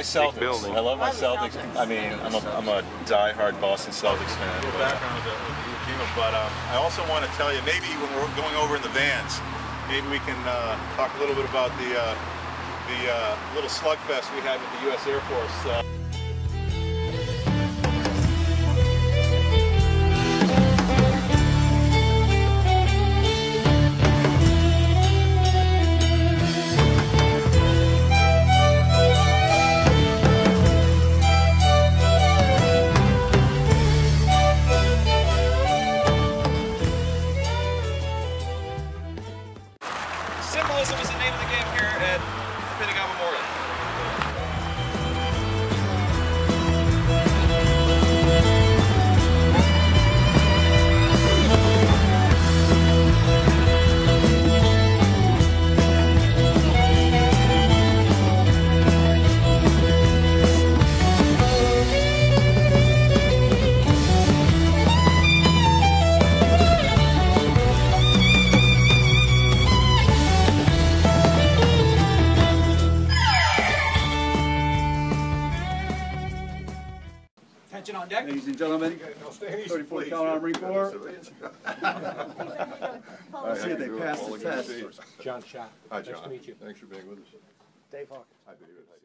my Celtics. I love my Celtics. I mean, I'm a, I'm a die-hard Boston Celtics fan. Your background is a, is a but um, I also want to tell you, maybe when we're going over in the vans, maybe we can uh, talk a little bit about the uh, the uh, little slugfest we had with the U.S. Air Force. Symbolism is the name of the game here at Pentagon Memorial. Attention on deck. Ladies and gentlemen, no, stay easy, 34 please. Carolina Corps. I See if they pass the test. John Schott. Hi, Nice John. to meet you. Thanks for being with us. Dave Hawkins. Hi, David. How?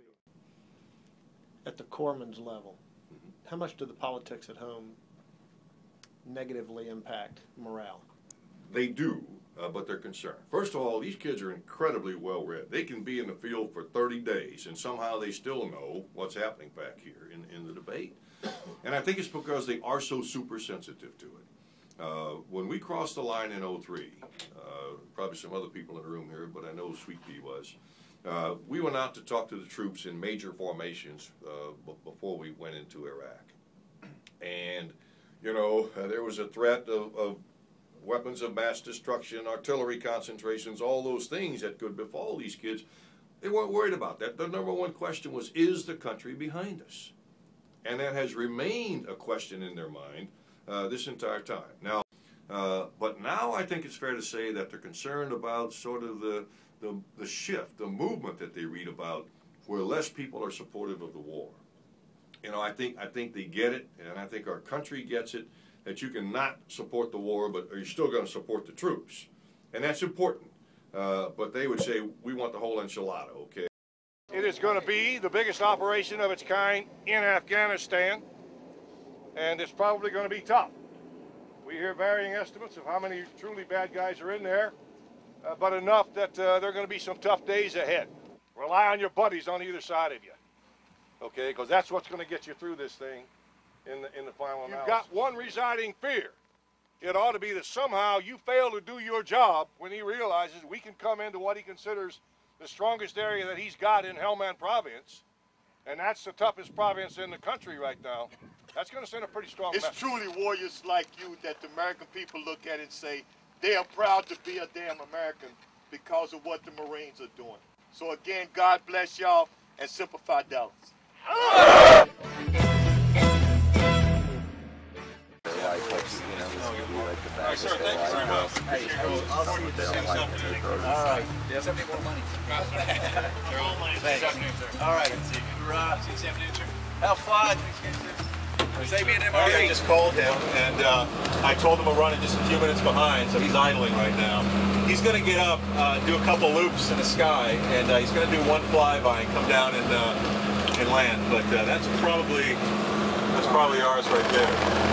At the corpsman's level, mm-hmm. how much do the politics at home negatively impact morale? They do, uh, but they're concerned. First of all, these kids are incredibly well read. They can be in the field for 30 days, and somehow they still know what's happening back here in, in the debate. And I think it's because they are so super sensitive to it. Uh, when we crossed the line in 03, uh, probably some other people in the room here, but I know Sweet Pea was. Uh, we went out to talk to the troops in major formations uh, before we went into Iraq. And, you know, there was a threat of, of weapons of mass destruction, artillery concentrations, all those things that could befall these kids. They weren't worried about that. The number one question was, is the country behind us? And that has remained a question in their mind uh, this entire time. Now, uh, but now I think it's fair to say that they're concerned about sort of the, the, the shift, the movement that they read about, where less people are supportive of the war. You know, I think I think they get it, and I think our country gets it that you can not support the war, but are you're still going to support the troops, and that's important. Uh, but they would say we want the whole enchilada, okay? It is going to be the biggest operation of its kind in Afghanistan, and it's probably going to be tough. We hear varying estimates of how many truly bad guys are in there, uh, but enough that uh, there are going to be some tough days ahead. Rely on your buddies on either side of you, okay? Because that's what's going to get you through this thing in the in the final analysis. You've got one residing fear. It ought to be that somehow you fail to do your job when he realizes we can come into what he considers the strongest area that he's got in Helmand province, and that's the toughest province in the country right now. That's going to send a pretty strong It's message. truly warriors like you that the American people look at and say they are proud to be a damn American because of what the Marines are doing. So again, God bless y'all and Semper Fidelis. All right, sir. Thank you very much. Support with this stuff. All right. Do you have any more money? Thanks. All right. See you this afternoon, sir. Fun. Save me an Okay, I just called him, and uh, I told him we're running just a few minutes behind, so he's idling right now. He's going to get up, uh, do a couple loops in the sky, and uh, he's going to do one flyby and come down and uh, and land. But uh, that's probably that's probably ours right there.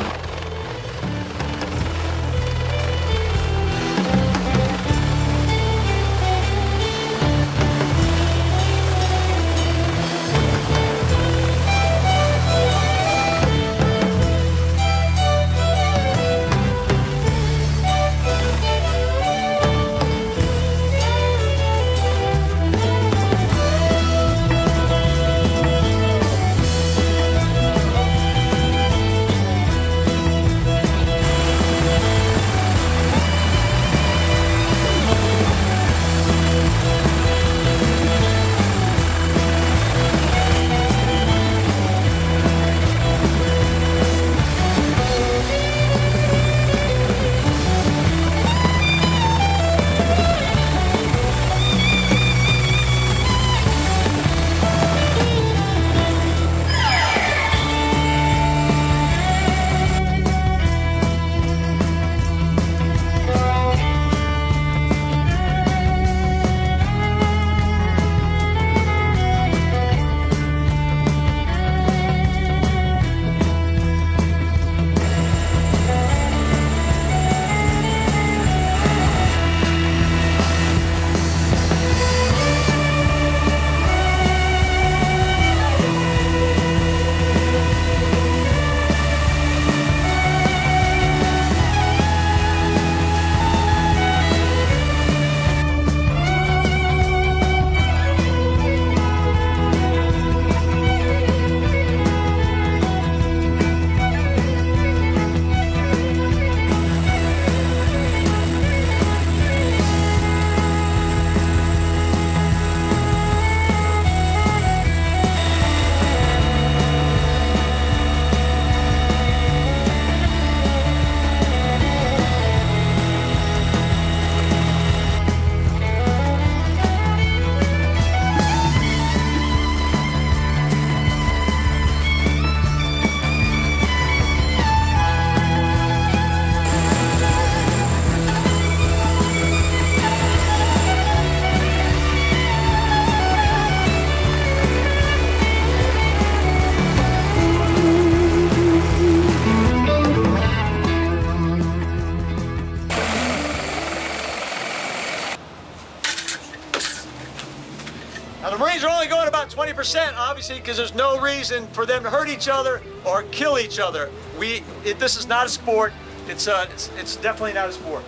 20%, obviously, because there's no reason for them to hurt each other or kill each other. We, it, this is not a sport. It's, uh, it's, it's definitely not a sport.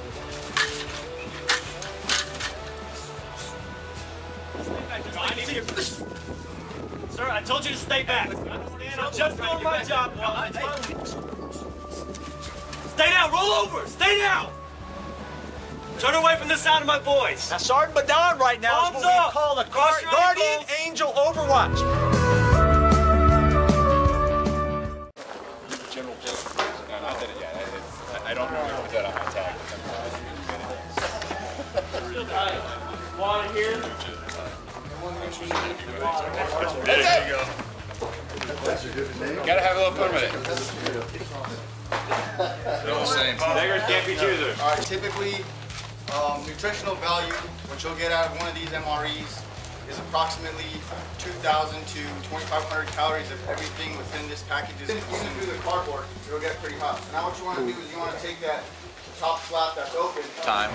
Sir, I told you to stay back. I'm just doing my job. Stay down, roll over, stay down. Turn away from the sound of my voice. Now, Sergeant Badon right now Arms is what up. we call a your guardian angel overwatch. General. No, not that. Yeah, it's, I don't remember put that on my tag. Water here. There you go. Gotta have a little fun with it. They're all the same. Beggars can't be choosers. All right, typically, um, nutritional value, what you'll get out of one of these MREs is approximately 2,000 to 2,500 calories if everything within this package is even through the cardboard, it'll get pretty hot. So now what you want to do is you want to take that top flap that's open. Time.